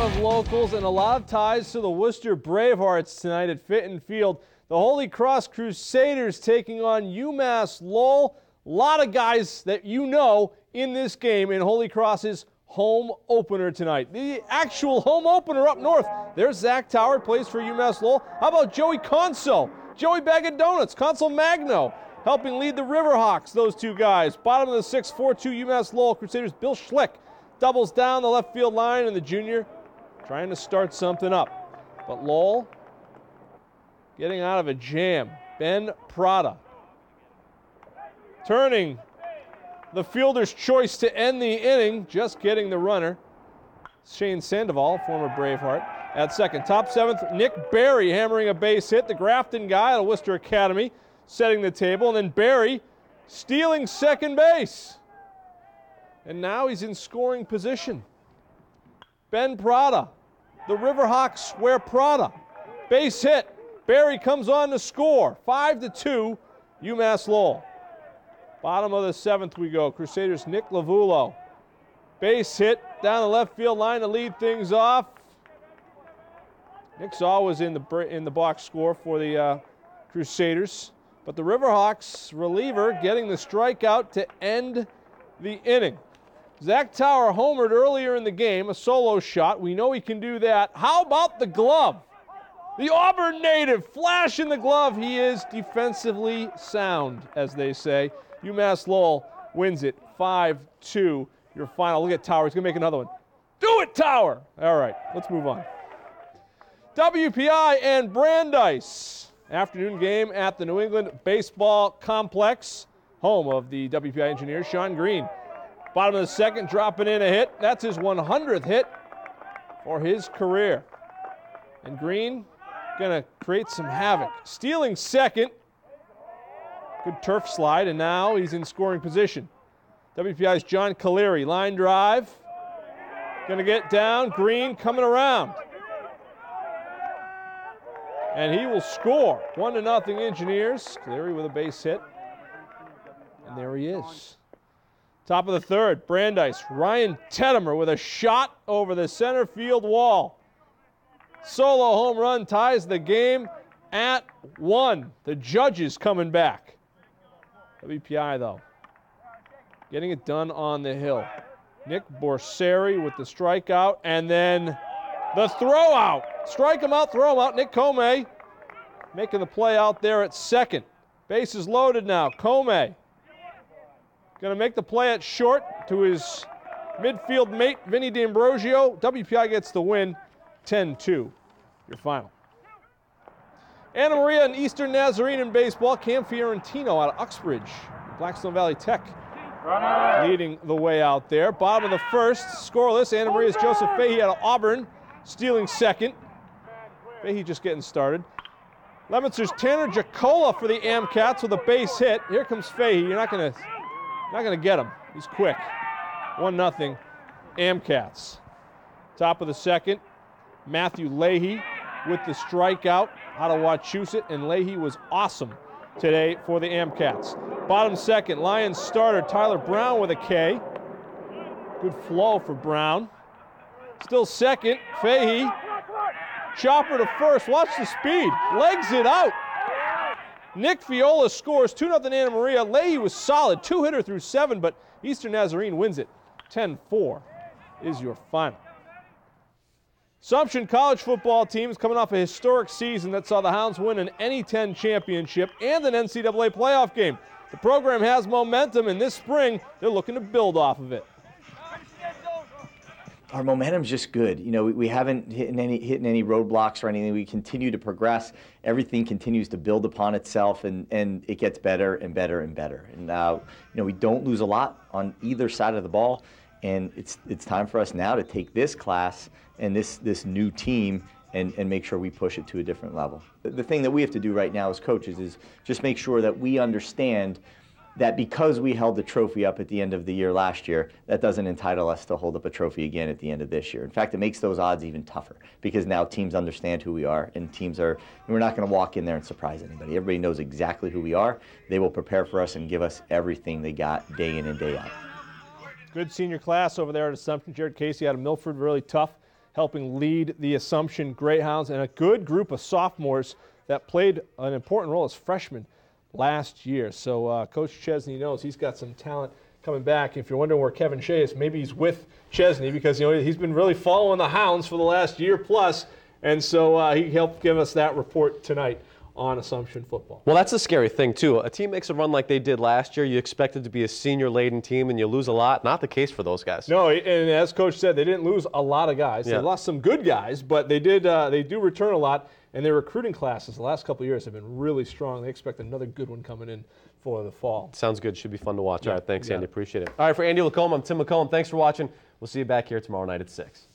lot of locals and a lot of ties to the Worcester Bravehearts tonight at Fitton Field. The Holy Cross Crusaders taking on UMass Lowell. A lot of guys that you know in this game in Holy Cross's home opener tonight. The actual home opener up north. There's Zach Tower, plays for UMass Lowell. How about Joey Conso? Joey Bag of Donuts, Consolmagno, helping lead the Riverhawks, those two guys. Bottom of the 6 4 2 UMass Lowell Crusaders, Bill Schlick doubles down the left field line, and the junior trying to start something up. But Lowell getting out of a jam. Ben Prada turning the fielder's choice to end the inning, just getting the runner. Shane Sandoval, former Braveheart, at second. Top seventh, Nick Barry hammering a base hit, the Grafton guy at Worcester Academy, setting the table. And then Barry stealing second base. And now he's in scoring position. Ben Prada, the Riverhawks wear Prada. Base hit. Barry comes on to score. 5 to 2, UMass Lowell. Bottom of the seventh we go. Crusaders Nick Lavulo. Base hit down the left field line to lead things off. Nick Zaw was in the in the box score for the uh, Crusaders, but the Riverhawks reliever getting the strikeout to end the inning. Zach Tower homered earlier in the game, a solo shot. We know he can do that. How about the glove? The Auburn native, flash in the glove. He is defensively sound, as they say. UMass Lowell wins it 5 2. Your final. Look at Tower. He's going to make another one. Do it, Tower. All right, let's move on. WPI and Brandeis. Afternoon game at the New England Baseball Complex, home of the WPI engineer, Sean Green. Bottom of the second, dropping in a hit. That's his 100th hit for his career. And Green going to create some havoc. Stealing second. Good turf slide, and now he's in scoring position. WPI's John Caleri, line drive. Going to get down. Green coming around. And he will score. One to nothing Engineers. Caleri with a base hit. And there he is. Top of the third, Brandeis. Ryan Teddemer with a shot over the center field wall. Solo home run ties the game at one. The judges coming back. WPI, though, getting it done on the hill. Nick Borsari with the strikeout, and then the throw out. Strike him out, throw him out. Nick Comey making the play out there at second. Base is loaded now. Comey going to make the play at short to his midfield mate, Vinny D'Ambrosio. WPI gets the win 10 2. Your final. Anna Maria and Eastern Nazarene in baseball. Cam Fiorentino out of Uxbridge. Blackstone Valley Tech leading the way out there. Bottom of the first, scoreless. Anna Maria's Joseph Fahey out of Auburn, stealing second. Fahey just getting started. Leominster's Tanner Jacola for the Amcats with a base hit. Here comes Fahey. You're not gonna, not gonna get him. He's quick. One nothing. Amcats. Top of the second, Matthew Leahy with the strikeout out of Wachusett, and Leahy was awesome today for the Amcats. Bottom second, Lions starter Tyler Brown with a K. Good flow for Brown. Still second, Fahey. Chopper to first. Watch the speed. Legs it out. Nick Fiola scores 2 0 Anna Maria. Leahy was solid, two hitter through seven, but Eastern Nazarene wins it 10 4 is your final. Assumption College football team is coming off a historic season that saw the Hounds win an NE10 championship and an NCAA playoff game. The program has momentum, and this spring they're looking to build off of it. Our momentum's just good. You know, we, we haven't hit any hitting any roadblocks or anything. We continue to progress. Everything continues to build upon itself, and, and it gets better and better and better. And uh, you know, we don't lose a lot on either side of the ball. And it's, it's time for us now to take this class and this, this new team and, and make sure we push it to a different level. The thing that we have to do right now as coaches is just make sure that we understand that because we held the trophy up at the end of the year last year, that doesn't entitle us to hold up a trophy again at the end of this year. In fact, it makes those odds even tougher because now teams understand who we are and teams are, we're not going to walk in there and surprise anybody. Everybody knows exactly who we are. They will prepare for us and give us everything they got day in and day out. Good senior class over there at Assumption. Jared Casey out of Milford, really tough. helping lead the Assumption Greyhounds, and a good group of sophomores that played an important role as freshmen last year. So uh, Coach Chesney knows he's got some talent coming back. If you're wondering where Kevin Shea is, maybe he's with Chesney because you know he's been really following the Hounds for the last year plus, and so uh, he helped give us that report tonight on Assumption football. Well, that's a scary thing, too. A team makes a run like they did last year. You expect it to be a senior laden team and you lose a lot. Not the case for those guys. No, and as coach said, they didn't lose a lot of guys. Yeah. They lost some good guys, but they did. Uh, they do return a lot, and their recruiting classes the last couple of years have been really strong. They expect another good one coming in for the fall. Sounds good. Should be fun to watch. All right. Thanks, got Andy. Appreciate it. All right. For Andy Lacombe, I'm Tim McComb. Thanks for watching. We'll see you back here tomorrow night at 6.